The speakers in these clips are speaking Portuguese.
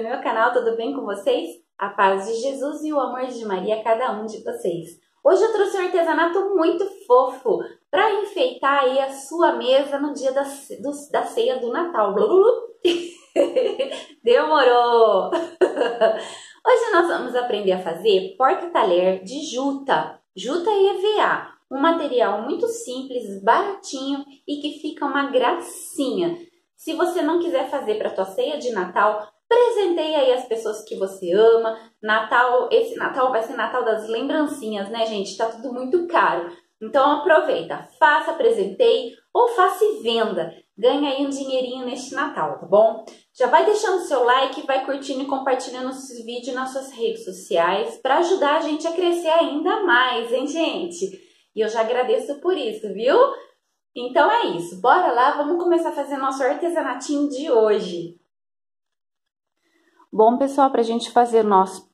Do meu canal, tudo bem com vocês? A paz de Jesus e o amor de Maria a cada um de vocês. Hoje eu trouxe um artesanato muito fofo para enfeitar aí a sua mesa no dia da, do, da ceia do Natal. Demorou! Hoje nós vamos aprender a fazer porta-talher de juta, juta e EVA, um material muito simples, baratinho e que fica uma gracinha. Se você não quiser fazer para tua ceia de Natal, presenteie aí as pessoas que você ama. Natal, esse Natal vai ser Natal das lembrancinhas, né, gente? Tá tudo muito caro. Então aproveita, faça, presenteie ou faça venda. Ganha aí um dinheirinho neste Natal, tá bom? Já vai deixando seu like, vai curtindo e compartilhando esse vídeo nas suas redes sociais para ajudar a gente a crescer ainda mais, hein, gente? E eu já agradeço por isso, viu? Então é isso, bora lá, vamos começar a fazer nosso artesanatinho de hoje. Bom, pessoal, para a gente fazer nosso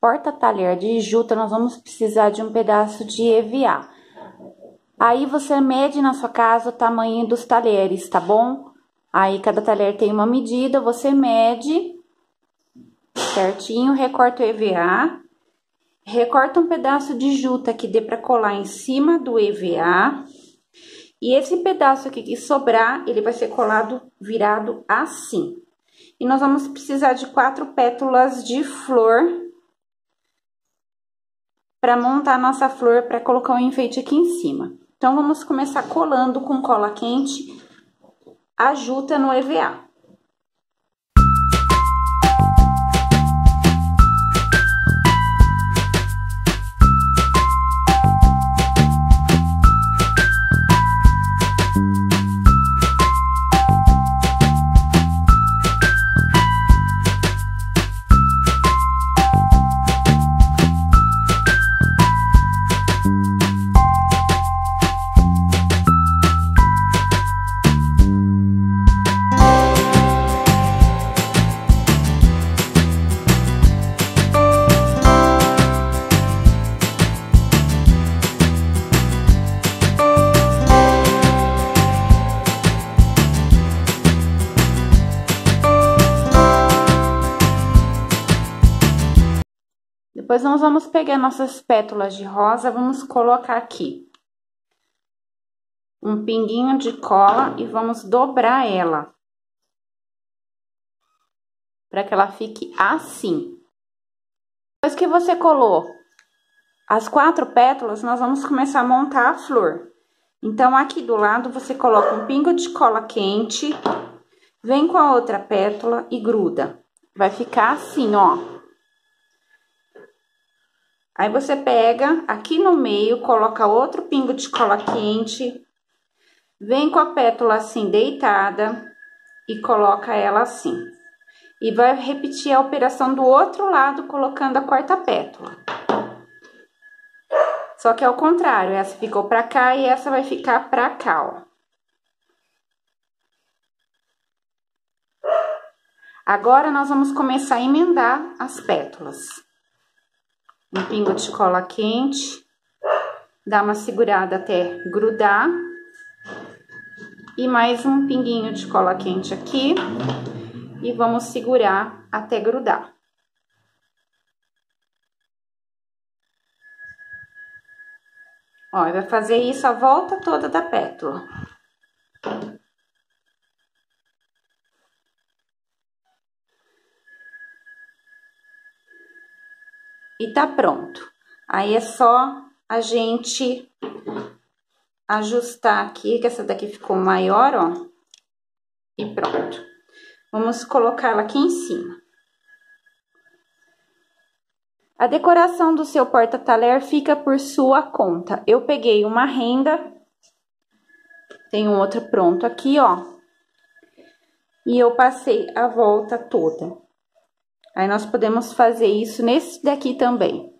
porta-talher de juta, nós vamos precisar de um pedaço de EVA. Aí você mede na sua casa o tamanho dos talheres, tá bom? Aí cada talher tem uma medida, você mede certinho, recorta o EVA, recorta um pedaço de juta que dê para colar em cima do EVA e esse pedaço aqui que sobrar, ele vai ser colado virado assim. E nós vamos precisar de quatro pétalas de flor para montar a nossa flor, para colocar um enfeite aqui em cima. Então, vamos começar colando com cola quente a juta no EVA. Depois nós vamos pegar nossas pétalas de rosa, vamos colocar aqui um pinguinho de cola e vamos dobrar ela. Para que ela fique assim. Depois que você colou as quatro pétalas, nós vamos começar a montar a flor. Então, aqui do lado, você coloca um pingo de cola quente, vem com a outra pétala e gruda. Vai ficar assim, ó. Aí você pega aqui no meio, coloca outro pingo de cola quente, vem com a pétala assim deitada e coloca ela assim. E vai repetir a operação do outro lado, colocando a quarta pétala. Só que é o contrário, essa ficou pra cá e essa vai ficar pra cá, ó. Agora, nós vamos começar a emendar as pétalas um pingo de cola quente, dá uma segurada até grudar. E mais um pinguinho de cola quente aqui. E vamos segurar até grudar. Ó, vai fazer isso a volta toda da pétala. E tá pronto. Aí é só a gente ajustar aqui, que essa daqui ficou maior, ó. E pronto. Vamos colocar ela aqui em cima. A decoração do seu porta-talher fica por sua conta. Eu peguei uma renda, tem um outro pronto aqui, ó. E eu passei a volta toda. Aí, nós podemos fazer isso nesse daqui também.